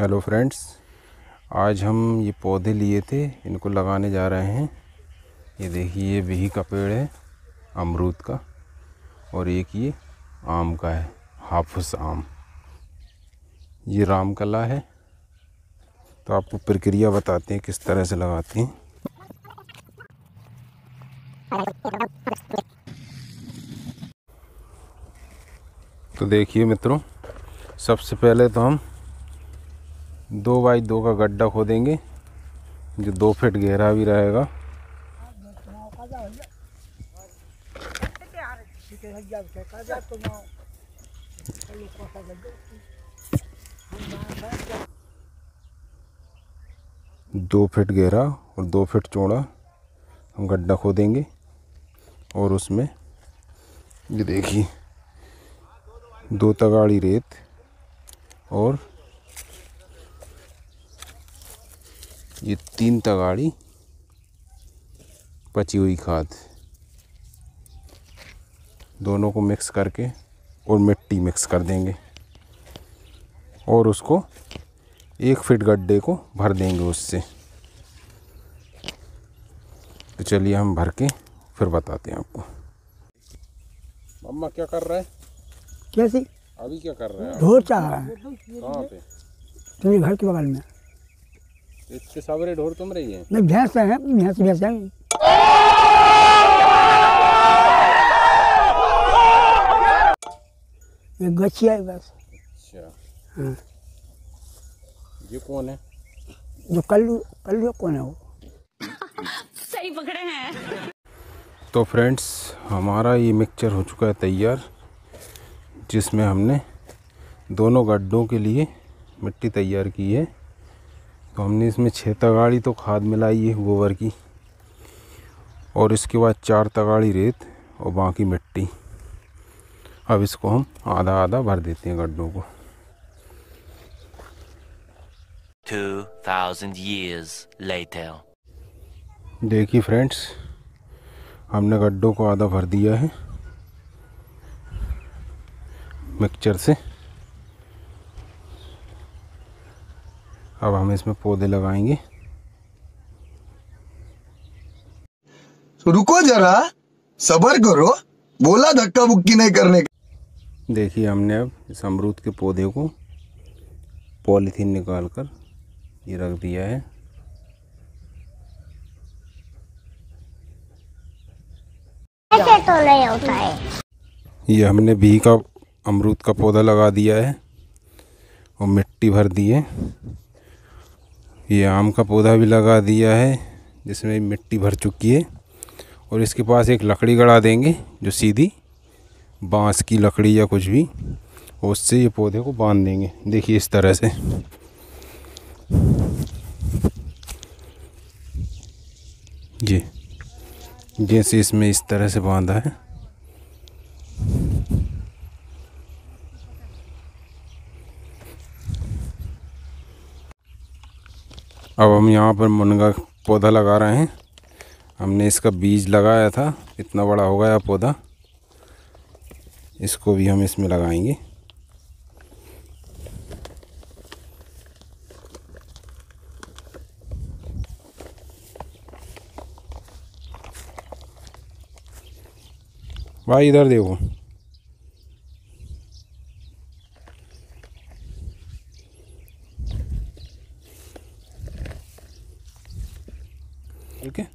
Hello friends, आज हम ये पौधे लिए थे, इनको लगाने जा रहे हैं। ये देखिए, ये बिही का पेड़ है, अमरूद का, और एक ये आम का है, हाफुस आम। ये राम कला है। तो आपको प्रक्रिया बताते हैं, किस तरह से लगाते हैं। तो देखिए मित्रों, सबसे पहले तो हम दो बाई दो का गड्ढा खोदेंगे, जो दो फीट गहरा भी रहेगा। दो फीट गहरा और दो फीट चौड़ा हम गड्ढा खोदेंगे, और उसमें ये देखिए, दो तगाड़ी रेत और ये तीन तगाड़ी पची हुई खाद। दोनों को मिक्स करके और मिट्टी मिक्स कर देंगे। और उसको एक फिट गड्ढे को भर देंगे उससे। तो चलिए हम भर के फिर बताते हैं आपको। मम्मा क्या कर रहा है? कैसे अभी क्या कर रहा है? ढोर चाह रहा है। कहाँ पे? तुम्हारे घर के बगल में। इतने सवेरे ढोर तुम रही है। नहीं भैंस है भैंस भैंस है। ये गछिया है बस। अच्छा। हाँ। ये कौन है? जो कल्लू कल्लू कौन है वो? सही पकड़े हैं। तो फ्रेंड्स हमारा ये मिक्सचर हो चुका है तैयार जिसमें हमने दोनों गड्ढों के लिए मिट्टी तैयार की है। तो हमने इसमें छः तगाड़ी तो खाद मिलाई है गोबर की। और इसके बाद चार तगाड़ी रेत और बाकी मिट्टी। अब इसको हम आधा आधा भर देते हैं गड्ढों को। 2000 years later. देखिए फ्रेंड्स हमने गड्ढों को आधा भर दिया है मिक्सचर से। अब हम इसमें पौधे लगाएँगे। तो रुको जरा सबर करो। बोला धक्का बुक्की नहीं करने का। देखिए हमने अब इस अमरूद के पौधे को पॉलीथीन निकाल कर ये रख दिया है। तो नहीं होता है। ये हमने भी का अमरूद का पौधा लगा दिया है और मिट्टी भर दी है। ये आम का पौधा भी लगा दिया है, जिसमें मिट्टी भर चुकी है। और इसके पास एक लकड़ी गड़ा देंगे, जो सीधी बाँस की लकड़ी या कुछ भी, उससे ये पौधे को बाँध देंगे। देखिए इस तरह से। जी। जैसे इसमें इस तरह से बांधा है। अब हम यहाँ पर मुनगा पौधा लगा रहे हैं। हमने इसका बीज लगाया था, इतना बड़ा हो गया पौधा। इसको भी हम इसमें लगाएँगे। भाई इधर देखो। ठीक है